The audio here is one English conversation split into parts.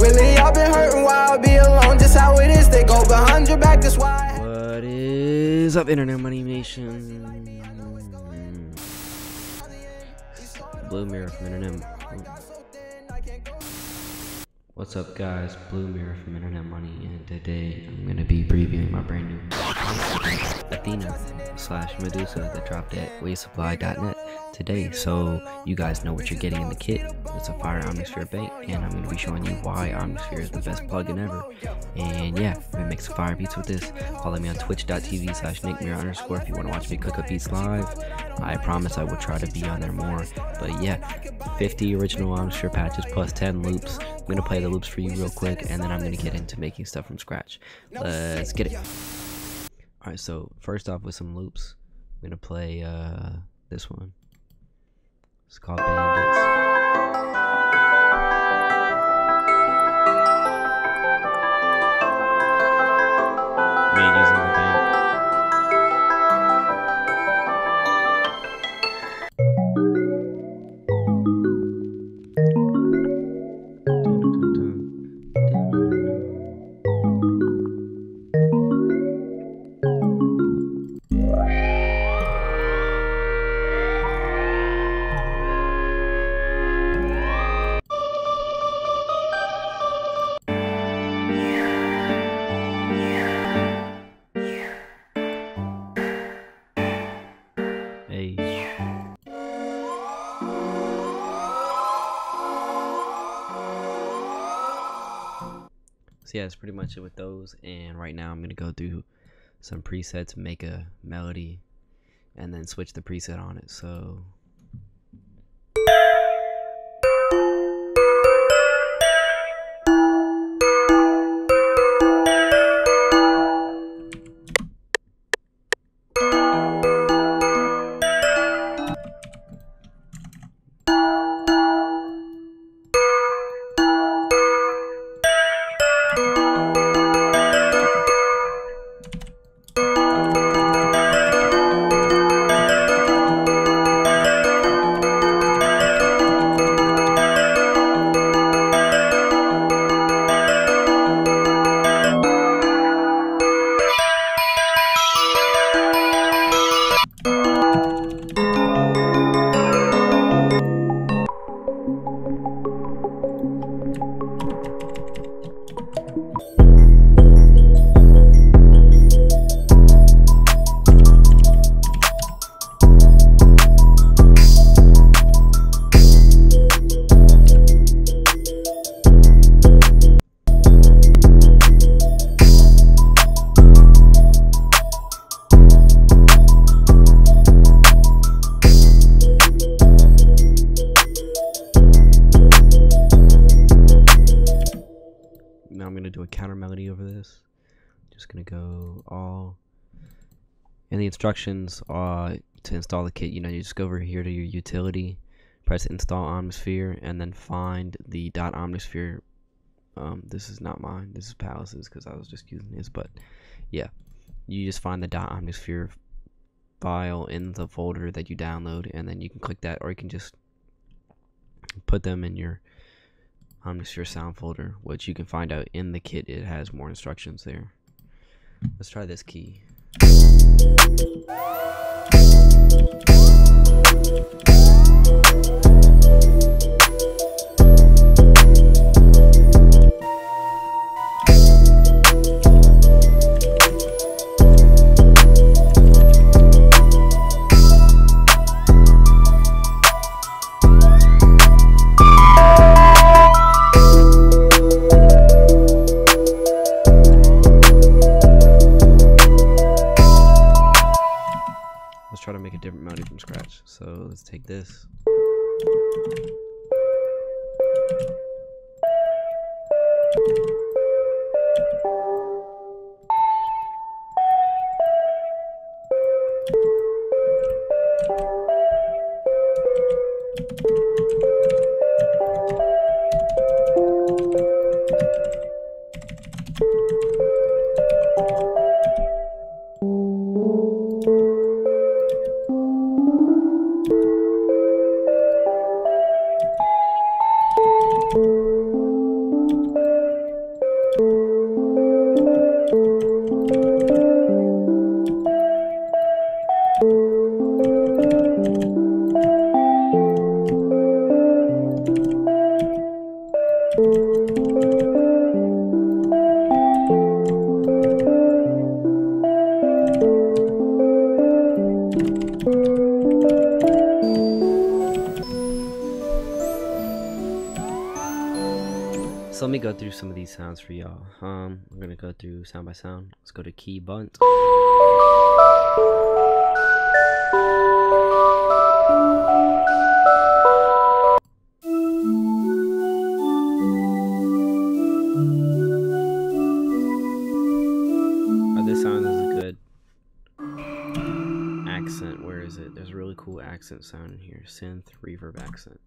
Really, I've been hurting while I be alone. Just how it is, they go behind your back. That's why. What is up, Internet Money Nation? Blue Mirror from Internet. What's up, guys? Blue Mirror from Internet Money, and today I'm gonna be previewing my brand new Athena slash Medusa that dropped at wavsupply.net today. So you guys know what you're getting in the kit. It's a Fire Omnisphere bait, and I'm gonna be showing you why Omnisphere is the best plugin ever. And yeah, I'm gonna make some fire beats with this. Follow me on twitch.tv slash nickmira underscore if you want to watch me cook up beats live. I promise I will try to be on there more. But yeah, 50 original Omnisphere patches plus 10 loops. I'm gonna play the loops for you real quick, and then I'm gonna get into making stuff from scratch. Let's get it. Alright, so first off with some loops, I'm gonna play uh, this one. It's called Bandits. Using that's pretty much it with those. And right now I'm gonna go do some presets, make a melody, and then switch the preset on it. So gonna go all. And the instructions uh, to install the kit, you know, you just go over here to your utility, press install Omnisphere, and then find the dot Omnisphere. Um, this is not mine. This is Palace's because I was just using this. But yeah, you just find the dot Omnisphere file in the folder that you download, and then you can click that, or you can just put them in your Omnisphere sound folder, which you can find out in the kit. It has more instructions there. Let's try this key. So let me go through some of these sounds for y'all. Um, I'm gonna go through sound by sound. Let's go to key bunt. Oh, this sound is a good accent. Where is it? There's a really cool accent sound in here. Synth reverb accent.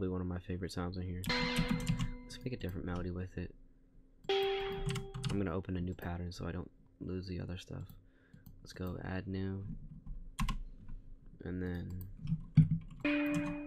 Probably one of my favorite sounds in here. Let's make a different melody with it. I'm gonna open a new pattern so I don't lose the other stuff. Let's go add new. And then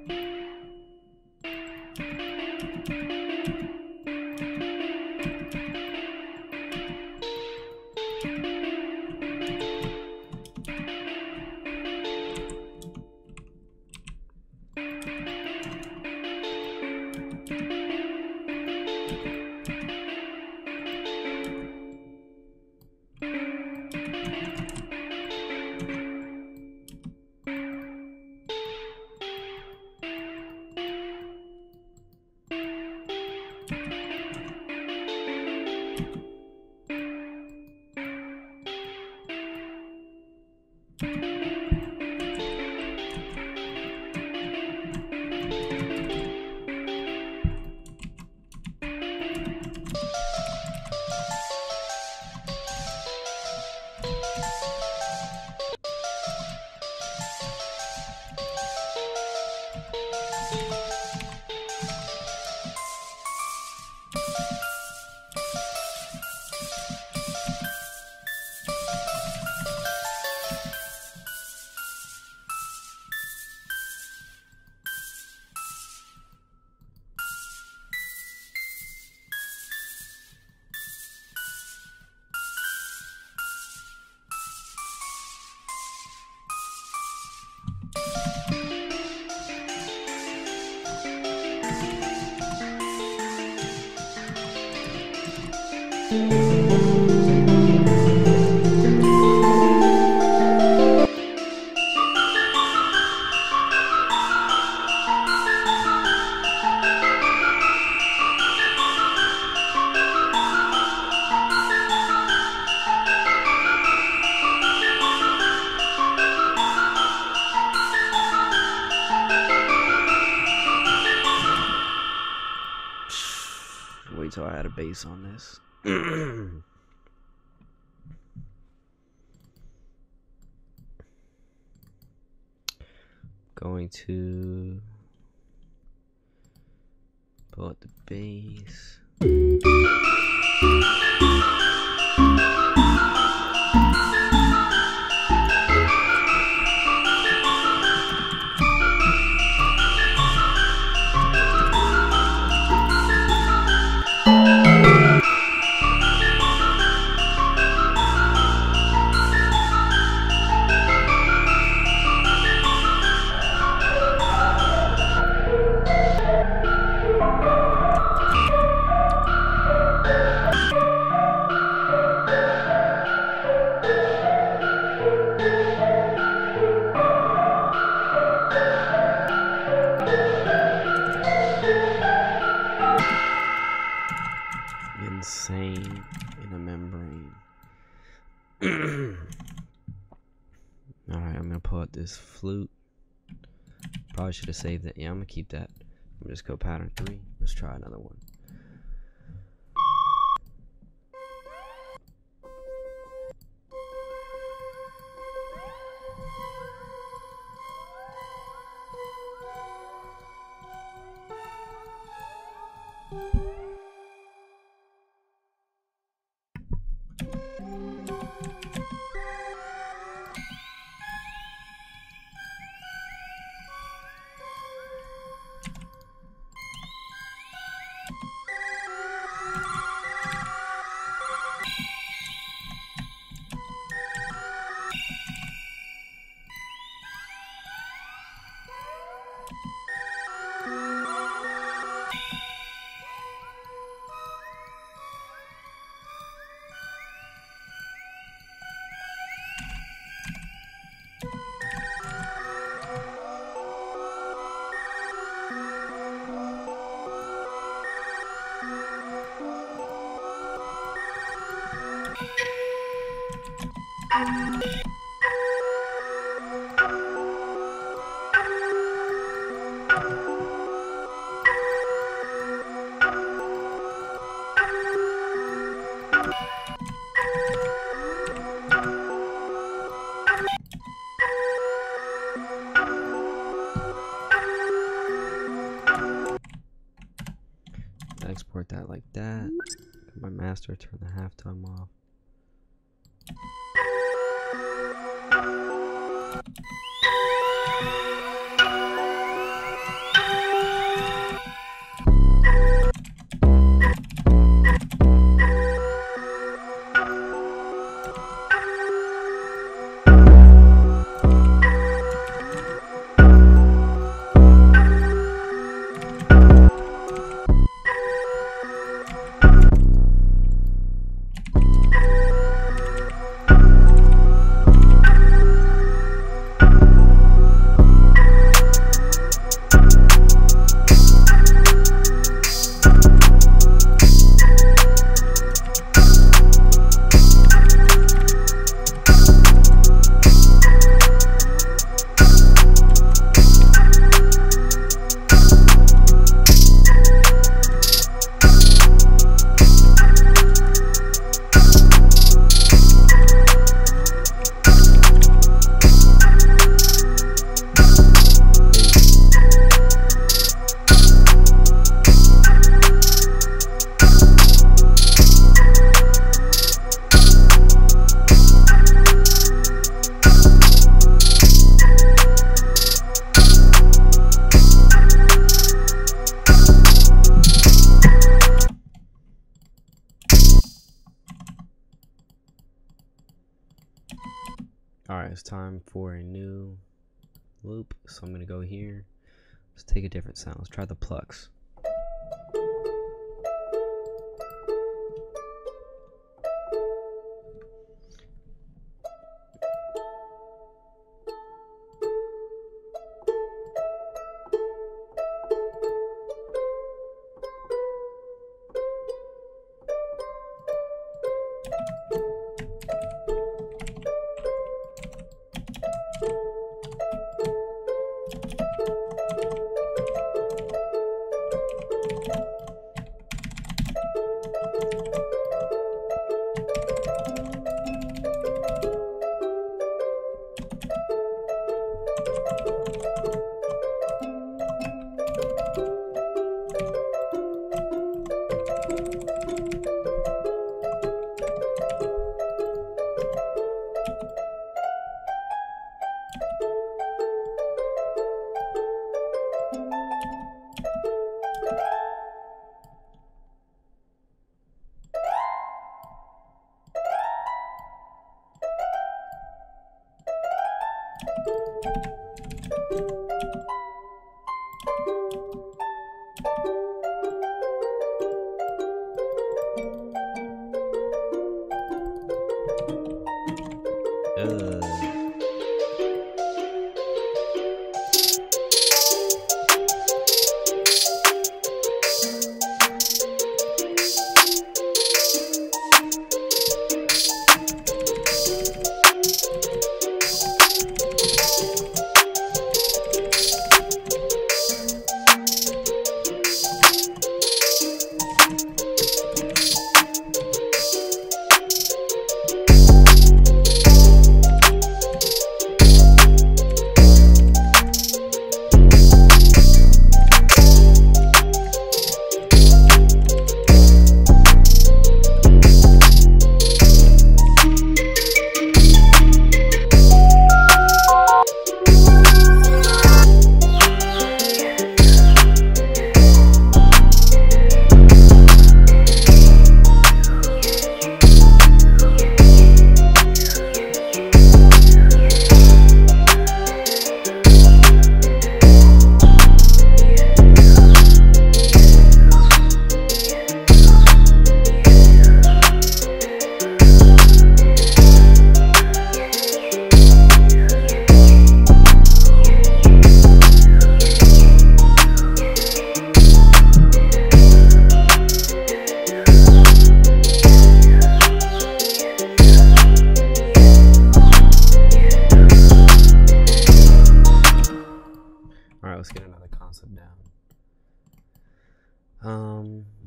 Thank you. Wait till I add a bass on this. going to put the bass. Saved it. Yeah, I'm gonna keep that. I'm just go pattern three. Let's try another one. My master, turn the halftime off. For a new loop. So I'm gonna go here. Let's take a different sound. Let's try the plucks.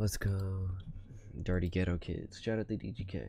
Let's go. Dirty Ghetto Kids. Shout out to DGK.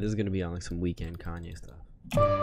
This is gonna be on like some Weeknd Kanye stuff.